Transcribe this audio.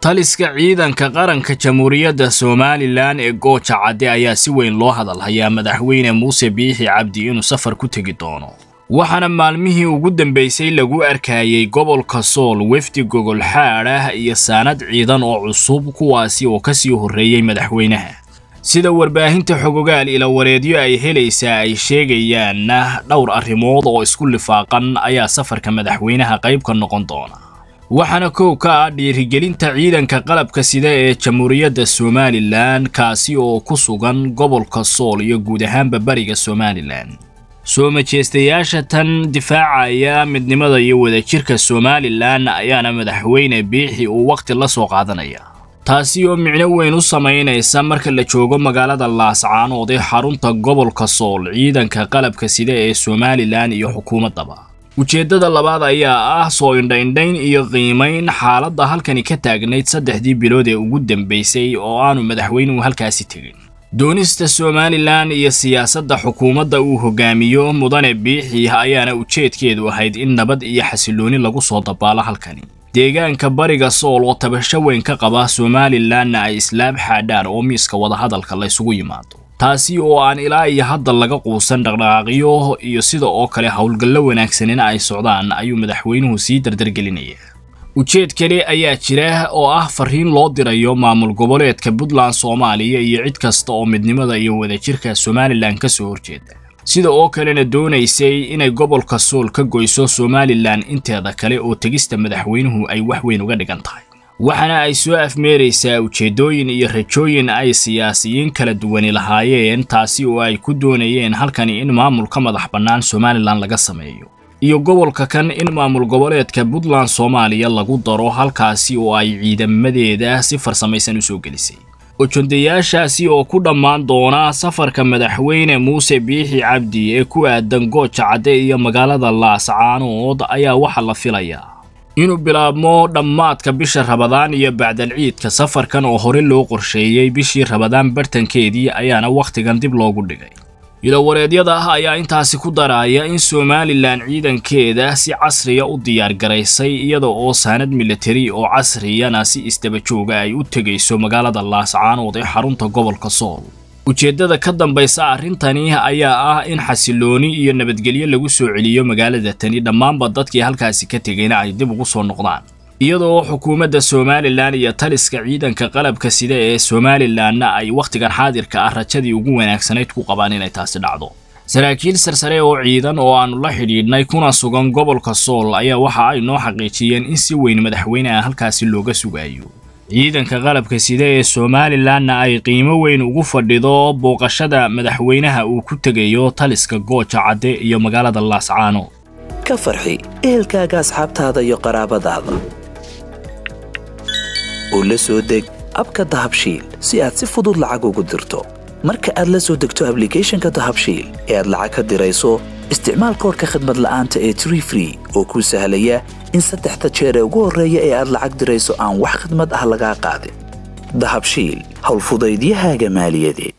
taliska ciidanka qaranka jamhuuriyadda somalilan ee gooja cadde ayaa si weyn loo hadalhayaa madaxweyne muuse biixi cabdi inuu safar ku tegi doono. Waxaana maalmihii ugu dambaysay lagu arkayay gobolka sool wefdi gogol xaadh ah iyo saanad ciidan oo cusub kuwaasi oo ka sii horreeyey madaxweynaha. Sida warbaahinta xogogaal ilawareedyo ay helaysaa ay sheegayaanna dhowr arrimood oo isku lifaaqan ayaa safarka madaxweynaha qayb ka noqon doona waxaana kow ka ah dhiirigelinta ciidanka qalabka sida ee jamhuuriyadda somalilan kaasi oo ku sugan gobolka sool iyo guud ahaanba bariga somalilan soo majeestayaasha tan difaacaya midnimada iyo wadajirka somalilan ayaana madaxweyne biixi uu wakhti la soo qaadanaya. Taasi oo micno weyn u samaynaysa marka la joogo magaalada laascaanood ee xarunta gobolka sool ciidanka qalabka sida ee somalilan iyo xukuumaddaba ujeeddada labaad ayaa ah soo indhaindhayn iyo qiimayn xaaladda halkani ka taagnayd saddexdii bilood ee ugu dambaysay oo aanu madaxweynuhu halkaasi tegin. Doonista somalilan iyo siyaasadda xukuumadda uu hogaamiyo mudane biixi ayaana ujeedkeedu ahayd in nabad iyo xasilooni lagu soo dabaalo halkani. Deegaanka bariga sool oo tabasho weyn ka qaba somalilanna ay islaam xaadhaan oo miiska wadahadalka la ysugu yimaado taasi oo aan ilaa iyo hadda laga quusan dhaqdhaqaaqyo iyo sida oo kale howlgallo wanaagsanina ay socdaan ayuu madaxweynuhu sii dardargelinaya ujeed kale ayaa jira oo ah fariin loo dirayo maamul goboleedka puntland soomaaliya iyo cid kasta oo midnimada iyo wadajirka somalilan ka soo horjeeda. Sida oo kalena doonaysay inay gobolka sool ka goyso somalilan inteeda kale oo tegista madaxweynuhu ay wax weyn uga dhigan tahay waxaana ay soo afmeeraysaa ujeeddooyin iyo rajooyin ay siyaasiyiin kala duwani lahaayeen taasi oo ay ku doonayeen halkani in maamul ka madax bannaan somalilan laga sameeyo. Iyo gobolka kan in maamul goboleedka puntland soomaaliya lagu daro halkaasi oo ay ciidamadeeda si farsamaysan u soo gelisay. Ujondayaashaasi oo ku dhammaan doona safarka madaxweyne muuse biixi cabdi ee ku aadan gooja cadde iyo magaalada laascaanood ayaa waxaa la filayaa inuu bilaabmo dhammaadka bisha rabadaan iyo bacdal ciidka safarkan oo hore loo qorsheeyey bishii rabadaan bartankeedii ayaana wakhtigan dib loogu dhigay. Ilowareedyada ah ayaa intaasi ku daraya in somalilan ciidankeeda si casriya u diyaargaraysay iyada oo saanad militari oo casriyana si isdabajooga ay u tegayso magaalada laascaanood ee xarunta gobolka sool ujeeddada ka dambaysa arrintani ayaa ah in xasilooni iyo nabadgelyo lagu soo celiyo magaalada tani dhammaanba dadkii halkaasi ka tegayna ay dib ugu soo noqdaan. Iyadoo xukuumadda somalilan iyo taliska ciidanka qalabka sida ee somalilanna ay wakhtigan xaadirka ah rajadii ugu wanaagsanayd ku qabaan inay taasi dhacdo. Saraakiil sarsare oo ciidan oo aannu la xidhiidhnay kuna sugan gobolka sool ayaa waxa ay noo xaqiijiyeen in si weyn madaxweyneha halkaasi looga sugayo ciidanka qalabka sida ee somalilanna ay qiimo weyn ugu fadhido booqashada madaxweynaha uu ku tegayo taliska gooja cadde iyo magaalada laascaano ka farxi ehelkaaga asxaabtaada iyo qaraabadaada. Oo la soo deg abka dahabshiil si aad si fudud lacag ugu dirto. Marka aad la soo degto ablicathonka dahabshiil ee aad lacag ka dirayso isticmaal koorka khadmad la'aanta ee tree free oo kuu sahlaya in saddexda jeer ee ugu horreeya ee aad lacag dirayso aan wax khadmad ah lagaa qaadin. Dahabshiil howlfudaydiyahaaga maaliyadeed